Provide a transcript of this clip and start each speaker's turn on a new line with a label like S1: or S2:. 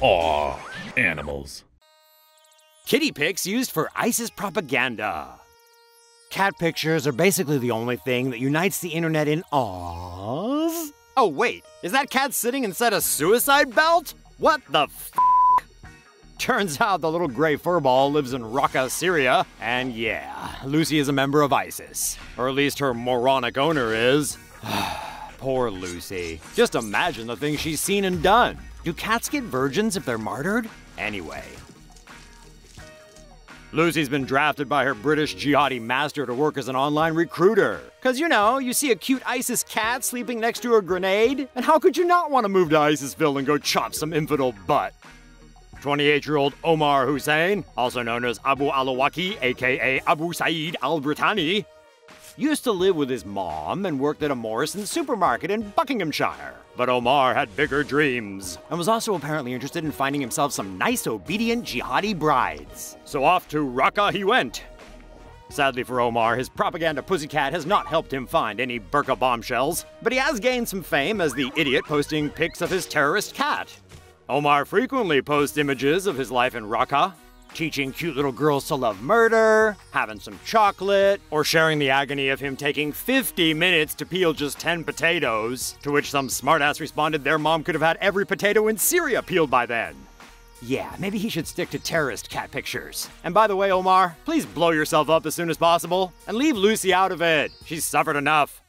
S1: Aw, animals.
S2: Kitty pics used for ISIS propaganda. Cat pictures are basically the only thing that unites the internet in Oz. Oh, wait, is that cat sitting inside a suicide belt? What the f? Turns out the little gray furball lives in Raqqa, Syria, and yeah, Lucy is a member of ISIS. Or at least her moronic owner is. Poor Lucy. Just imagine the things she's seen and done. Do cats get virgins if they're martyred? Anyway. Lucy's been drafted by her British jihadi master to work as an online recruiter. Cause you know, you see a cute ISIS cat sleeping next to a grenade, and how could you not want to move to ISISville and go chop some infidel butt? 28 year old Omar Hussein, also known as Abu Alawaki, aka Abu Saeed al Britani, used to live with his mom and worked at a Morrison supermarket in Buckinghamshire. But Omar had bigger dreams and was also apparently interested in finding himself some nice, obedient jihadi brides. So off to Raqqa he went. Sadly for Omar, his propaganda pussycat has not helped him find any burqa bombshells, but he has gained some fame as the idiot posting pics of his terrorist cat. Omar frequently posts images of his life in Raqqa, teaching cute little girls to love murder, having some chocolate, or sharing the agony of him taking 50 minutes to peel just 10 potatoes, to which some smartass responded their mom could have had every potato in Syria peeled by then. Yeah, maybe he should stick to terrorist cat pictures. And by the way, Omar, please blow yourself up as soon as possible and leave Lucy out of it. She's suffered enough.